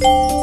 you